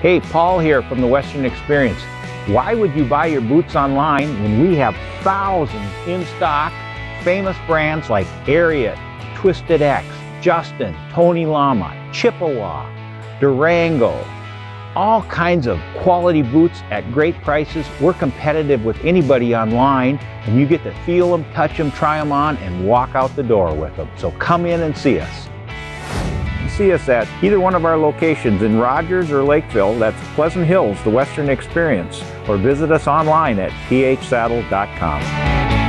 Hey, Paul here from the Western Experience. Why would you buy your boots online when we have thousands in stock? Famous brands like Ariat, Twisted X, Justin, Tony Lama, Chippewa, Durango, all kinds of quality boots at great prices. We're competitive with anybody online, and you get to feel them, touch them, try them on, and walk out the door with them. So come in and see us. See us at either one of our locations in Rogers or Lakeville, that's Pleasant Hills, the Western Experience, or visit us online at phsaddle.com.